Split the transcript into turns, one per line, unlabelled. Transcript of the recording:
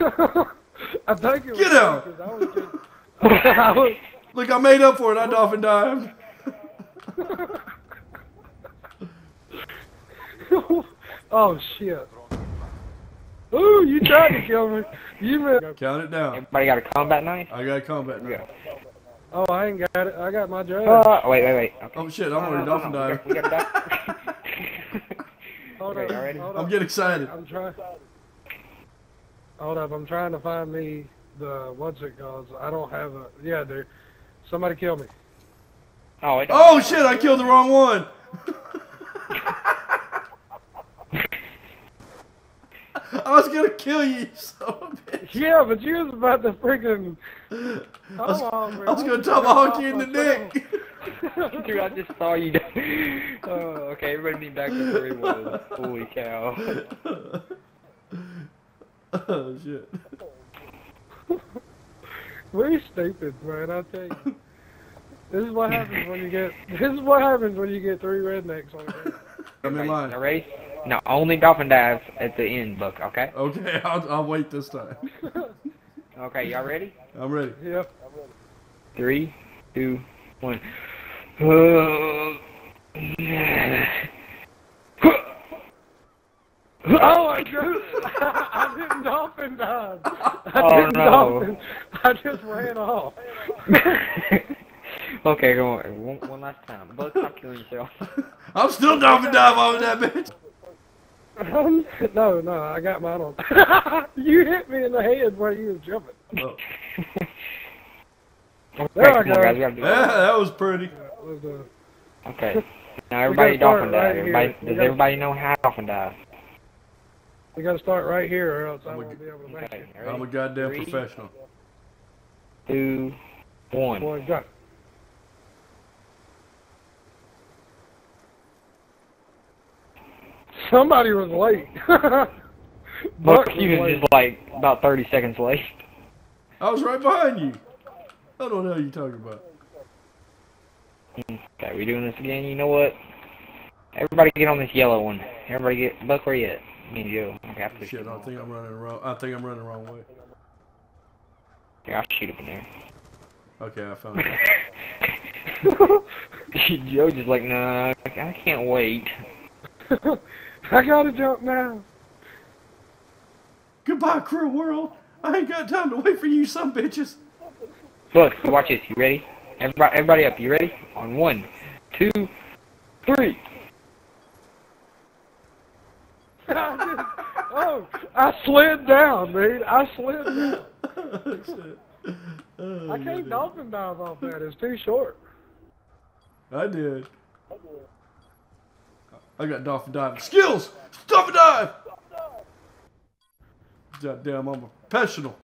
I think it was
Get out.
I was just. I was,
Look, I made up for it. I dolphin dived.
oh shit! Ooh, you tried to kill me. You missed.
Count it down.
Everybody got a combat knife?
I got a combat knife.
Yeah.
Oh, I ain't got it. I got my drag.
Uh, wait, wait, wait. Okay.
Oh shit, I'm already
No, no,
dolphin
no, no,
diving.
We got, we got a duck.
hold
okay,
up.
y'all ready?
Hold
I'm getting excited.
I'm trying. Hold up. I'm trying to find me the what's it called? I don't have a. Yeah, dude. Somebody kill me.
oh, it
Oh shit, I killed the wrong one. I was gonna kill you, you son of a bitch.
Yeah, but you was about to freaking.
I was,
Hold on,
I was gonna tomahawk you in the neck.
Dude, I just saw you. oh, okay, everybody be back to three one. Holy cow.
Oh shit.
We're stupid, man. I tell you. This is what happens when you get. This is what happens when you get three rednecks on you.
I'm in line.
Y'all ready? No, only dolphin dives at the end book, okay?
Okay, I'll, I'll wait this time.
Okay, y'all ready?
I'm ready.
Yep.
Three, two, one.
Oh, I just, I didn't dive. I
Oh,
didn't
no.
dolphin. I just ran off.
okay, go on. One, one last time. Both stop killing yourself.
I'm still dolphin dive off of that bitch.
Um, no, no, I got mine on. you hit me in the head while you was jumping.
Oh.
Okay,
There I
come on,
go.
guys. We gotta do
Yeah, that was pretty.
Yeah, let's do it.
Okay. Now everybody
start
dolphin dive.
here.
Everybody, does everybody know how to dolphin dive?
We got to start right here, or else I
I'm a
won't be able to make
Okay.
it.
ready?
I'm a goddamn
Three,
professional.
Two, one.
Boy, go. Somebody was late.
Look,
Buck
he
was
was just like about 30 seconds late.
I was right behind you. I don't know what you're talking about.
Okay, we doing this again. You know what? Everybody get on this yellow one. Everybody get Buck. Where you at? Me and Joe. Okay, I pushed
Shit,
him
I
off.
think I'm running wrong. I think I'm running the wrong way.
Here, I'll shoot him in there.
Okay, I found it.
Joe just like, nah, I can't wait.
I gotta jump now.
Goodbye, cruel world. I ain't got time to wait for you, some bitches.
Look, watch this. You ready? Everybody, everybody up. You ready? On one, two, three.
oh, I slid down, dude. I slid down.
Oh,
I can't dolphin dive off that. It's too short.
I did. I got dolphin diving skills. Dolphin dive. Goddamn, I'm a professional.